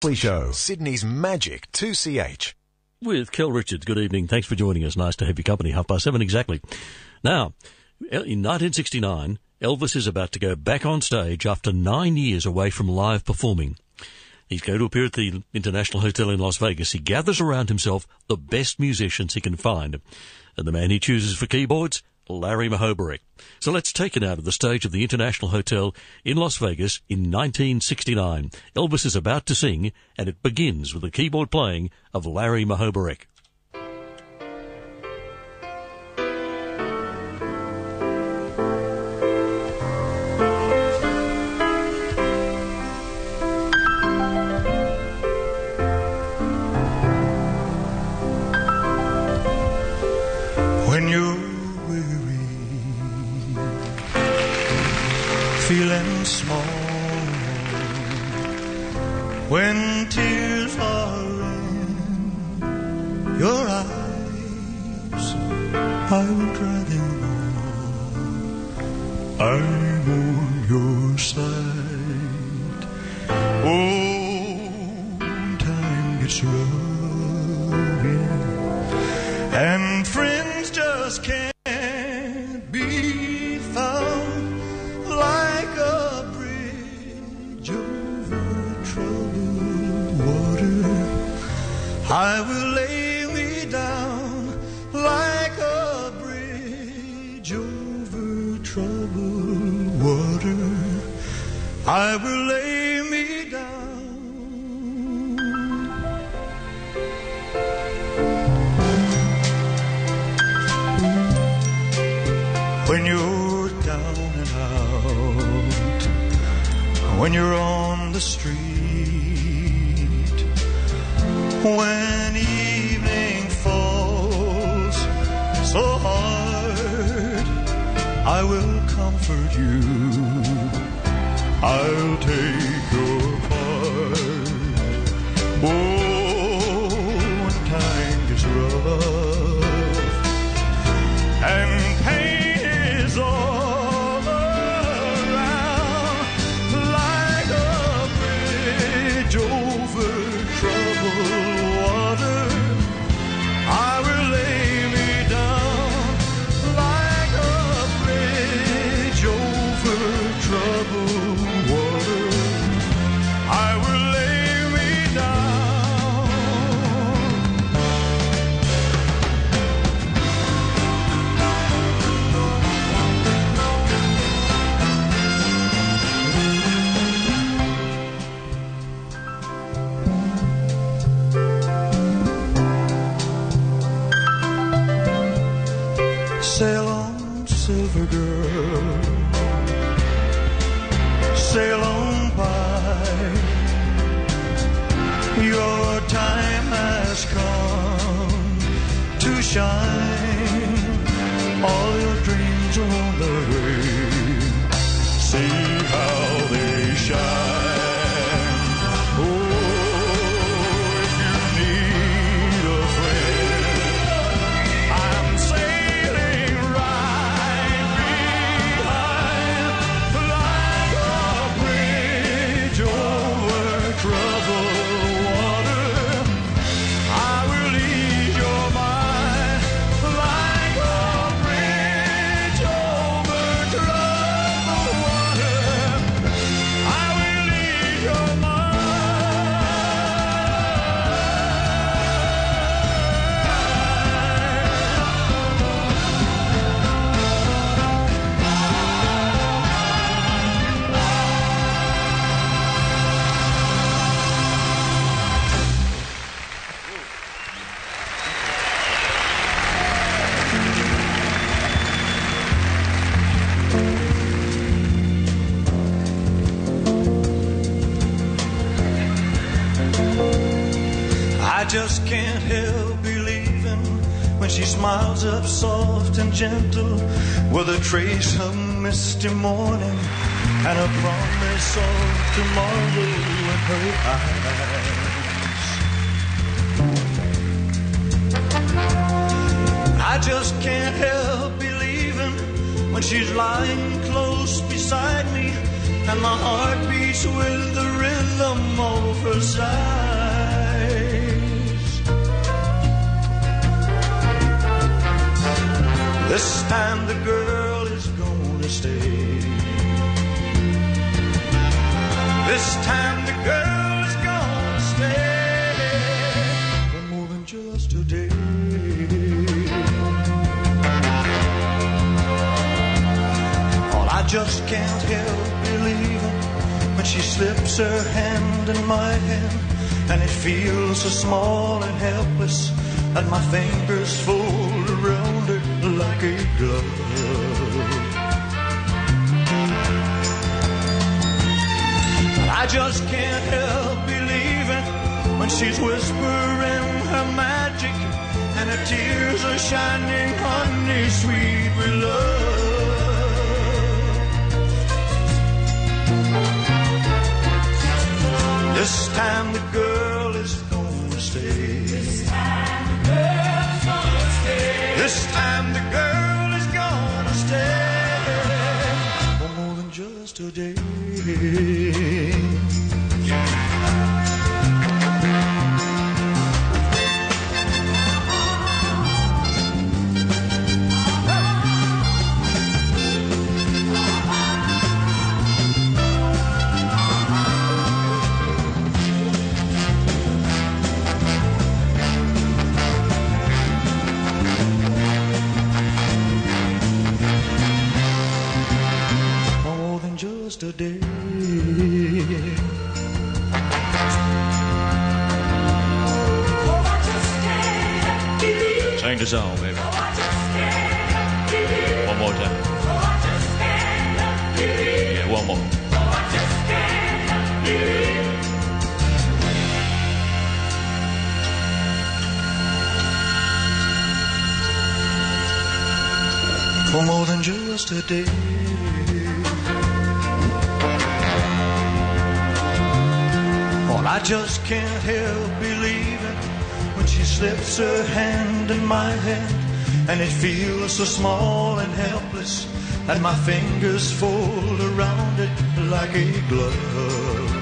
Show. Sydney's Magic 2CH. With Kel Richards. Good evening. Thanks for joining us. Nice to have your company. Half past seven exactly. Now, in 1969, Elvis is about to go back on stage after nine years away from live performing. He's going to appear at the International Hotel in Las Vegas. He gathers around himself the best musicians he can find. And the man he chooses for keyboards, Larry Muhoberac. So let's take it out of the stage of the International Hotel in Las Vegas in 1969. Elvis is about to sing, and it begins with the keyboard playing of Larry Muhoberac. Feeling small, when tears are in your eyes, I will dry them all. I'm I will lay me down. when you're down and out, when you're on the street, when evening falls so hard, I will comfort you. I'll take your part. Oh, when time gets rough Sail on by. Your time has come to shine. Just can't help believing when she smiles up soft and gentle with a trace of misty morning and a promise of tomorrow in her eyes. I just can't help believing when she's lying close beside me and my heart beats with the rhythm of her sigh. This time the girl is gonna stay. This time the girl is gonna stay for more than just a day. All I just can't help believing when she slips her hand in my hand, and it feels so small and helpless, and my fingers full of glove. I just can't help believing when she's whispering her magic and her tears are shining honey sweet with love. This time the girl than day. Sing the song, baby. One more time. Yeah, one more. For more than just a day. Well, I just can't help believing when she slips her hand in my hand and it feels so small and helpless and my fingers fold around it like a glove.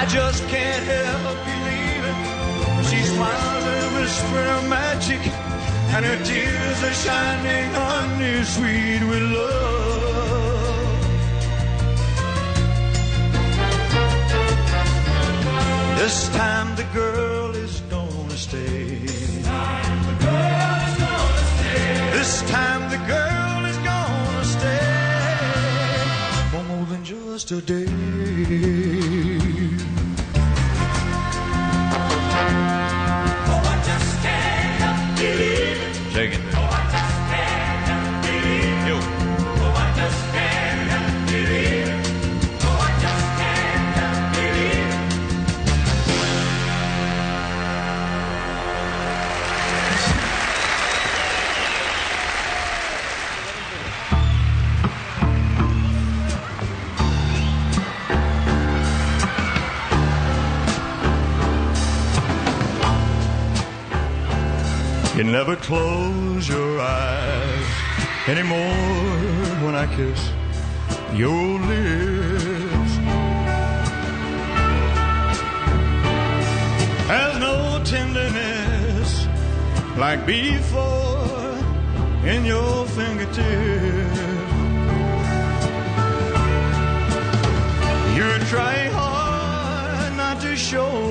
I just can't help believing when she smiles and whispers magic and her tears are shining honey sweet with love. This time the girl is gonna stay. This time the girl is gonna stay This time the girl is gonna stay. for more than just a day. Never close your eyes anymore when I kiss your lips. There's no tenderness like before in your fingertips. You're trying hard not to show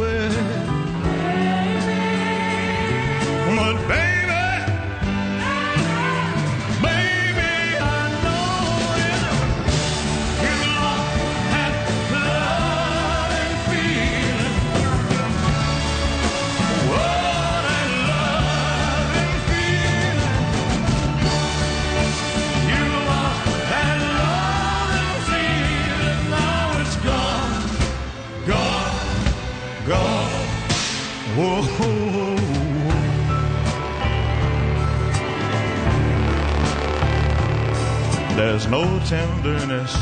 There's no tenderness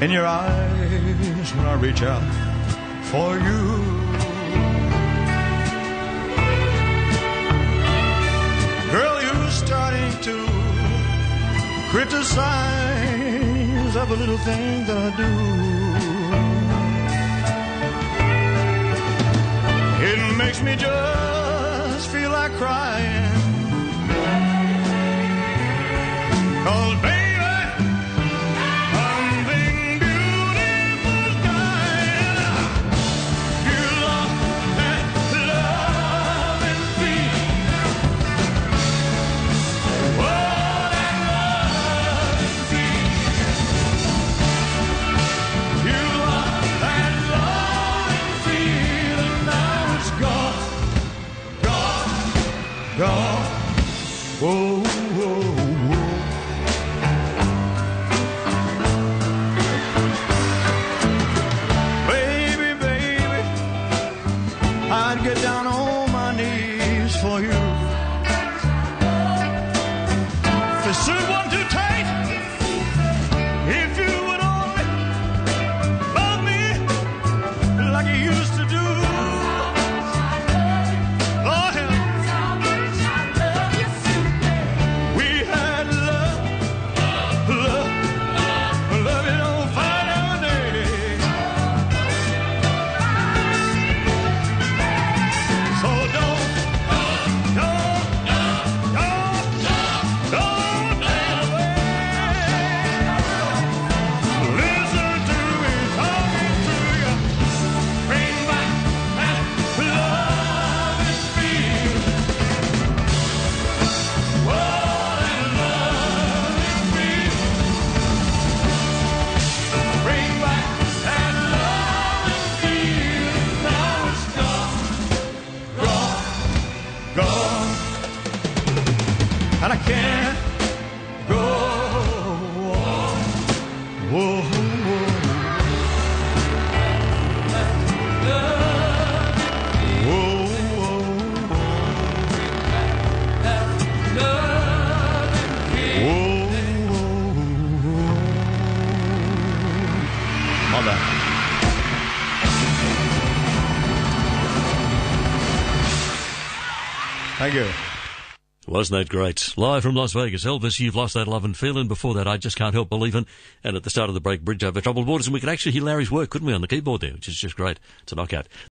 in your eyes when I reach out for you. Girl, you're starting to criticize every little thing that I do. It makes me just feel like crying. Oh, oh, oh. Thank you. Wasn't that great? Live from Las Vegas, Elvis, you've lost that love and feeling. Before that, I just can't help believing. And at the start of the break, Bridge Over Troubled Waters, and we could actually hear Larry's work, couldn't we, on the keyboard there, which is just great. It's a knockout.